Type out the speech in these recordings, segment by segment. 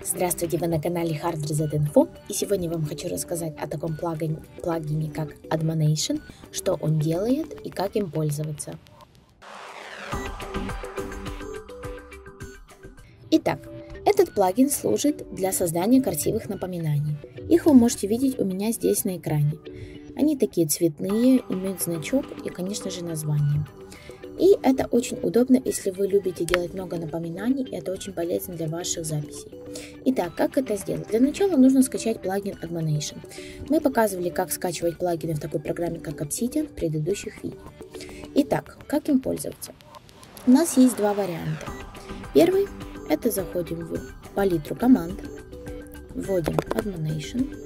Здравствуйте, вы на канале Hard Reset Info, и сегодня вам хочу рассказать о таком плагине, плагине как Admonation, что он делает и как им пользоваться. Итак, этот плагин служит для создания красивых напоминаний. Их вы можете видеть у меня здесь на экране. Они такие цветные, имеют значок и, конечно же, название. И это очень удобно, если вы любите делать много напоминаний, и это очень полезно для ваших записей. Итак, как это сделать? Для начала нужно скачать плагин Admonation. Мы показывали, как скачивать плагины в такой программе, как Obsidian в предыдущих видео. Итак, как им пользоваться? У нас есть два варианта. Первый – это заходим в палитру команд, вводим Admonation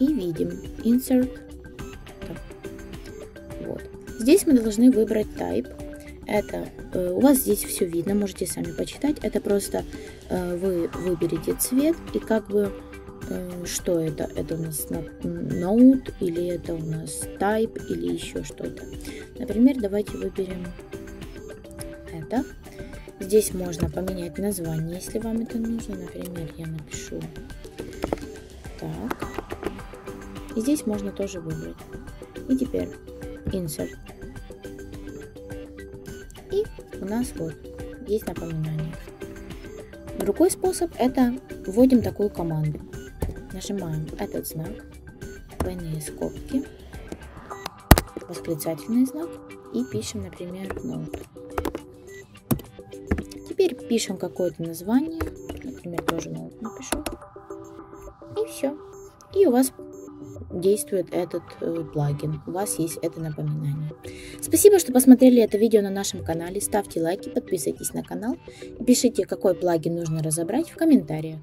и видим Insert Здесь мы должны выбрать type. Это э, у вас здесь все видно, можете сами почитать. Это просто э, вы выберете цвет и как бы э, что это? Это у нас node или это у нас type или еще что-то. Например, давайте выберем это. Здесь можно поменять название, если вам это нужно. Например, я напишу так. И здесь можно тоже выбрать. И теперь insert. И у нас вот есть напоминание. Другой способ это вводим такую команду. Нажимаем этот знак, двойные скобки, восклицательный знак и пишем, например, note. Теперь пишем какое-то название, например, тоже note напишу. И все. И у вас действует этот э, плагин. У вас есть это напоминание. Спасибо, что посмотрели это видео на нашем канале. Ставьте лайки, подписывайтесь на канал пишите, какой плагин нужно разобрать в комментариях.